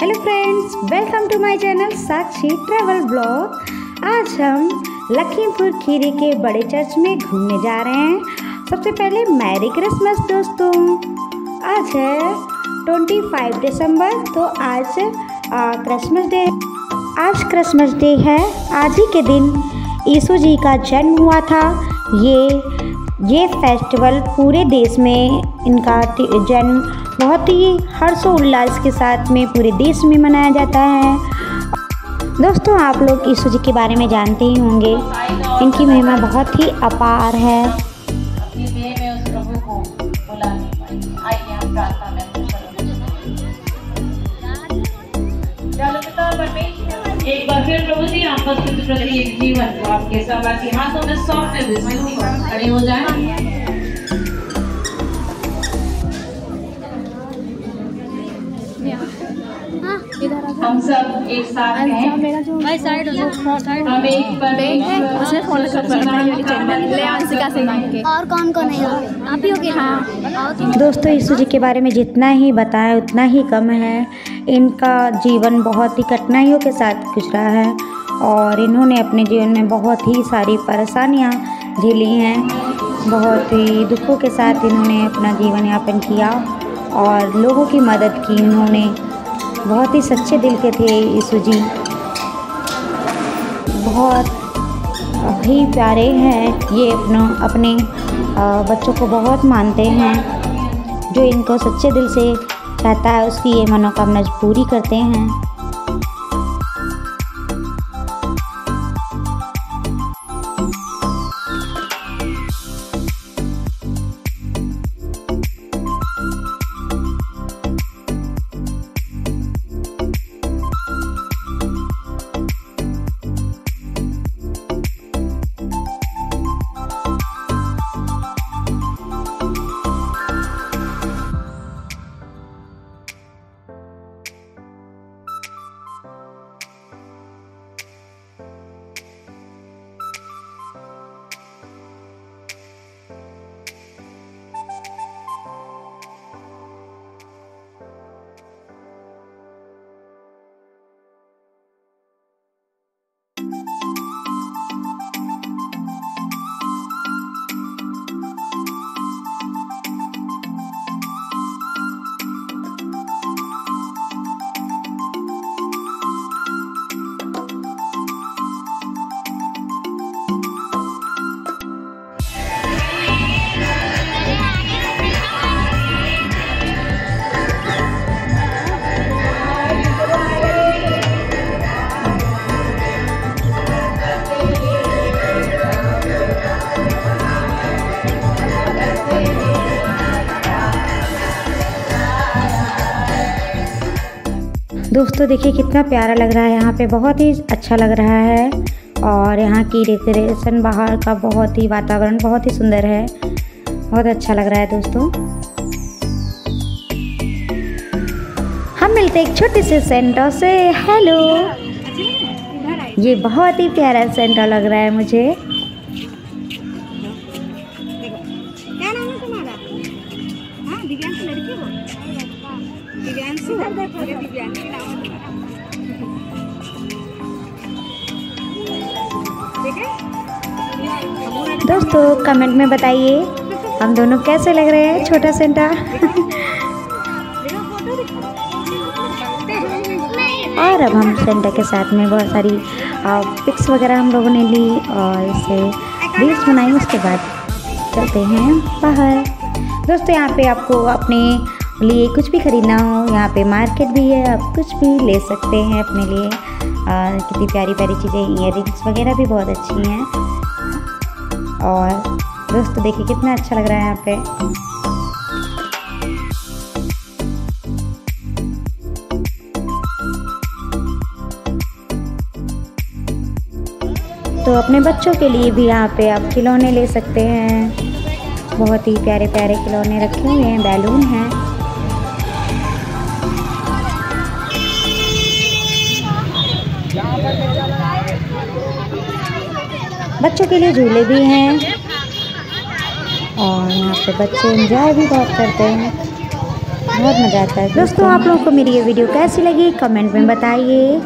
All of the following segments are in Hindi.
Hello friends welcome to my channel Sakshi travel blog आज हम लखीमपुर खीरी के बड़े चर्च में घूमने जा रहे हैं। सबसे पहले मैरी क्रिसमस दोस्तों। आज है 25 दिसंबर तो आज क्रिसमस डे आज क्रिसमस डे है, आज ही के दिन यीशु जी का जन्म हुआ था। ये ये फेस्टिवल पूरे देश में इनका जन्म बहुत ही हर्षोल्लास के साथ में पूरे देश में मनाया जाता है। दोस्तों, आप लोग यीशु जी के बारे में जानते ही होंगे। इनकी महिमा बहुत ही अपार है। प्रार्थना एक बार फिर प्रभु जी आपका स्तुति प्रति एक जीवन को आपके सहभागी हाथों में सौंपते हुए। खड़े हो जाएँ हम सब एक साथ हैं। मेरा जो भाई साइड हो साइड हम एक उसने फ़ोन ले और कौन कौन है आप ही हो हाँ। दोस्तों यीशु जी के बारे में जितना ही बताएँ उतना ही कम है। इनका जीवन बहुत ही कठिनाइयों के साथ गुजरा है और इन्होंने अपने जीवन में बहुत ही सारी परेशानियाँ झेली हैं। बहुत ही दुखों के साथ इन्होंने अपना जीवन यापन किया और लोगों की मदद की इन्होंने। बहुत ही सच्चे दिल के थे यीशु जी। बहुत ही प्यारे हैं ये अपना, अपने बच्चों को बहुत मानते हैं, जो इनको सच्चे दिल से चाहता है, उसकी ये मनोकामना पूरी करते हैं। दोस्तों, देखिए कितना प्यारा लग रहा है। यहाँ पे बहुत ही अच्छा लग रहा है और यहाँ की डेकोरेशन बाहर का बहुत ही वातावरण बहुत ही सुंदर है। बहुत अच्छा लग रहा है दोस्तों। हम मिलते हैं एक छोटे से सेंटर से। हेलो। ये बहुत ही प्यारा सेंटर लग रहा है मुझे। क्या नाम है तुम्हारा? दिव्यांश लड़की हो? दिव्यांश दिव्यांश दोस्तों कमेंट में बताइए, हम दोनों कैसे लग रहे हैं, छोटा दिखा और अब हम सेंटा के साथ में बहुत सारी पिक्स वगैरह हम लोगों ने ली और इसे रील्स बनाई, उसके बाद चलते हैं बाहर। दोस्तों, यहाँ पे आपको अपने लिए कुछ भी ख़रीदना हो, यहाँ पे मार्केट भी है, आप कुछ भी ले सकते हैं अपने लिए। और कितनी प्यारी प्यारी चीज़ें इयर वगैरह भी बहुत अच्छी हैं। और दोस्तों, देखिए कितना अच्छा लग रहा है यहाँ पे। तो अपने बच्चों के लिए भी यहाँ पे आप खिलौने ले सकते हैं। बहुत ही प्यारे प्यारे खिलौने रखे हुए हैं बैलून हैं। बच्चों के लिए झूले भी हैं और यहाँ पे बच्चे एंजॉय भी बहुत करते हैं। बहुत मज़ा आता है दोस्तों आप लोगों को मेरी ये वीडियो कैसी लगी? कमेंट में बताइए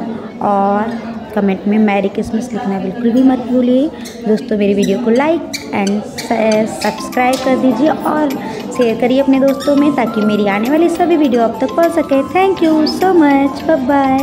और कमेंट में मैरी क्रिसमस लिखना बिल्कुल भी मत भूलिए। दोस्तों, मेरी वीडियो को लाइक एंड सब्सक्राइब कर दीजिए और शेयर करिए अपने दोस्तों में ताकि मेरी आने वाली सभी वीडियो आप तक पहुँच सके। Thank you so much bye bye